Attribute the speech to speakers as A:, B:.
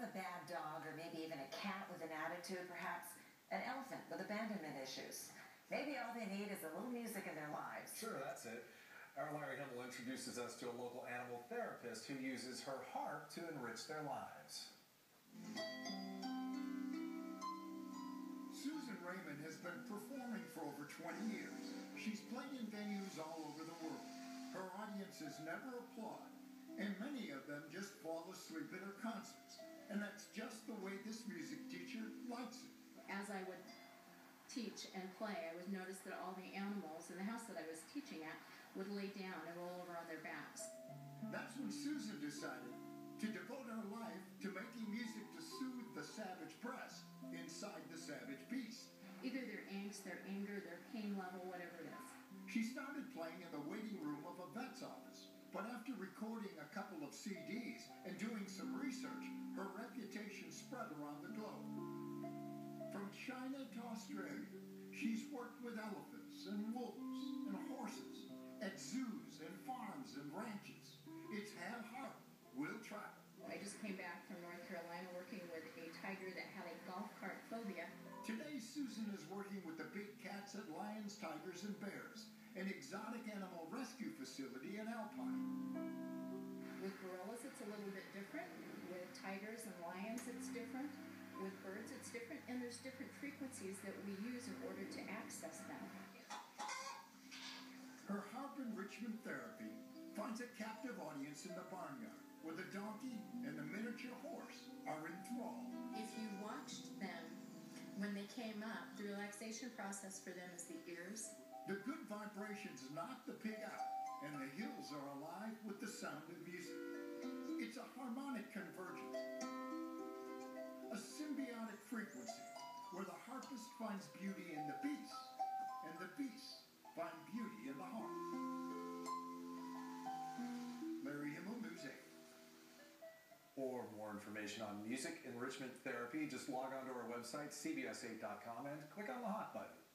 A: have a bad dog or maybe even a cat with an attitude, perhaps an elephant with abandonment issues. Maybe all they need is a little music in their lives.
B: Sure, that's it. Our Larry Himmel introduces us to a local animal therapist who uses her harp to enrich their lives.
C: Susan Raimond has been performing for over 20 years. She's played in venues all over the world. Her audiences never applaud, and many of them just fall asleep at her concerts. And that's just the way this music teacher likes it.
D: As I would teach and play, I would notice that all the animals in the house that I was teaching at would lay down and roll over on their backs.
C: That's when Susan decided to devote her life to making music to soothe the savage press inside the savage beast.
D: Either their angst, their anger, their pain level,
C: but after recording a couple of CDs and doing some research, her reputation spread around the globe. From China to Australia, she's worked with elephants and wolves and horses at zoos and farms and ranches. It's have heart will travel.
D: I just came back from North Carolina working with a tiger that had a golf cart phobia.
C: Today, Susan is working with the big cats at Lions, Tigers, and Bears, an exotic in Alpine.
D: With gorillas, it's a little bit different. With tigers and lions, it's different. With birds, it's different. And there's different frequencies that we use in order to access them.
C: Her harp enrichment therapy finds a captive audience in the barnyard where the donkey and the miniature horse are enthralled.
D: If you watched them when they came up, the relaxation process for them is the ears.
C: The good vibrations knock the pig out,
B: more information on music enrichment therapy, just log on to our website, cbs8.com, and click on the hot button.